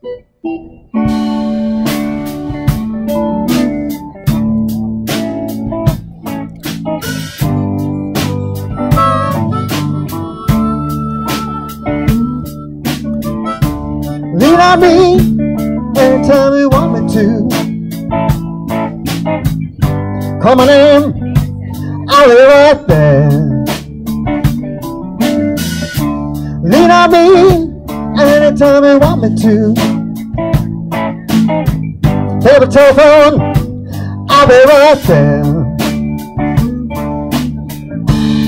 Lean on me anytime you want me to. Call my name, I'll be right there. Lean on me anytime you want me to. Take the telephone, I'll be right there.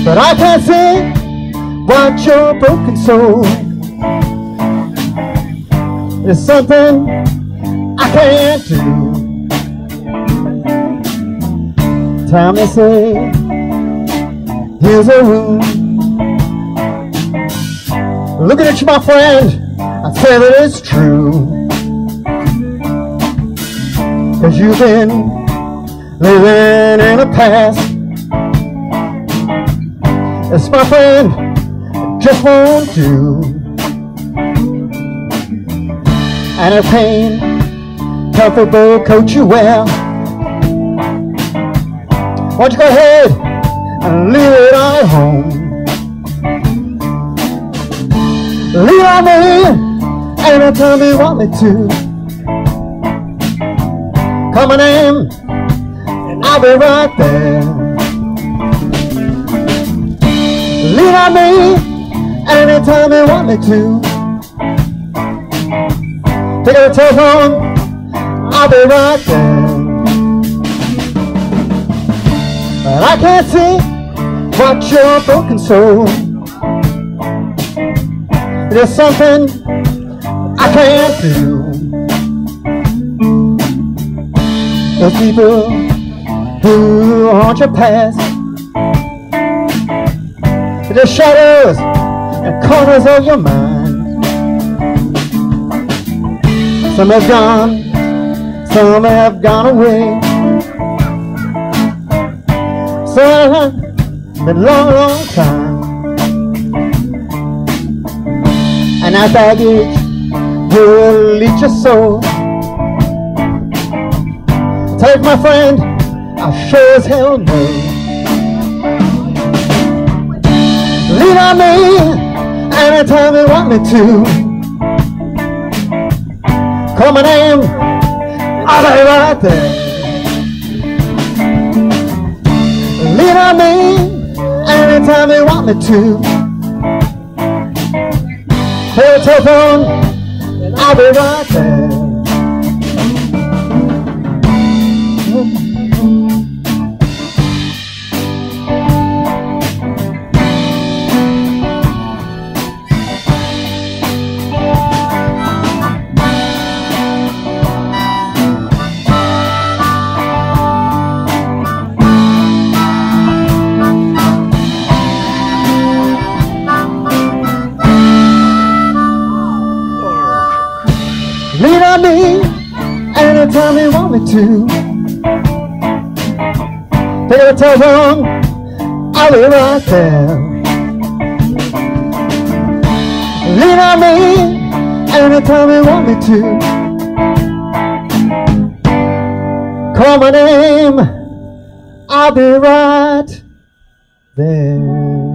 But I can't see what your broken soul. There's something I can't do. Time to say, here's a wound. Looking at you, my friend, I say that it's true. Cause you've been living in the past. This, my friend, just won't do. And a pain, comfortable coat you wear. Why don't you go ahead and leave it all home? Lean on me anytime you want me to. Call my name, and I'll be right there. Lean on me anytime you want me to. Up the telephone, I'll be right there. But I can't see what your broken soul. There's something I can't do. Those people who haunt your past, the shadows and corners of your mind. Some have gone, some have gone away. Some have been long, long time. And that baggage will eat your soul. Take my friend, I sure as hell know. Lean on me anytime you want me to. Call my name, I'll be right there. Lean on me anytime you want me to. The telephone, I'll be right there. Lean on me anytime you want me to. Take the telephone, I'll be right there. Lean on me anytime you want me to. Call my name, I'll be right there.